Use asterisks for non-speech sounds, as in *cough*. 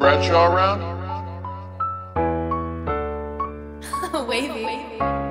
Bradshaw around? *laughs* Wavy.